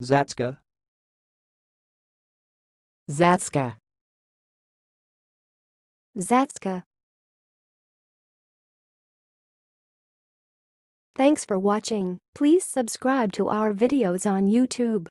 Zatska. Zatska. Zatska. Thanks for watching. Please subscribe to our videos on YouTube.